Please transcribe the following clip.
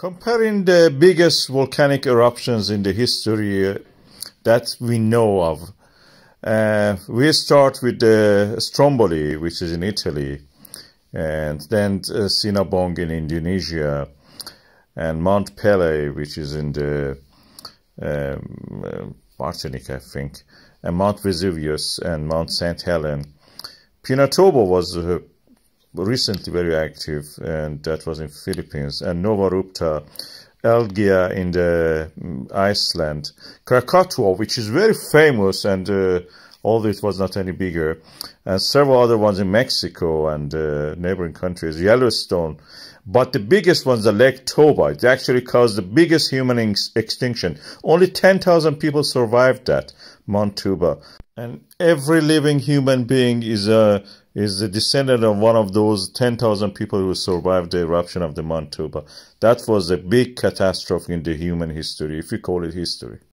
Comparing the biggest volcanic eruptions in the history uh, that we know of, uh, we start with the Stromboli, which is in Italy, and then uh, Sinabung in Indonesia, and Mount Pelée, which is in the um, uh, Martinique, I think, and Mount Vesuvius and Mount St. Helen. Pinatubo was uh, recently very active, and that was in Philippines, and Nova Rupta, Eldgjá in the um, Iceland, Krakatoa, which is very famous, and uh, although it was not any bigger, and several other ones in Mexico and uh, neighboring countries, Yellowstone. But the biggest ones, the Lake Toba, it actually caused the biggest human ex extinction. Only 10,000 people survived that, Mount Toba. And every living human being is a is a descendant of one of those 10,000 people who survived the eruption of the Mount Toba. That was a big catastrophe in the human history, if you call it history.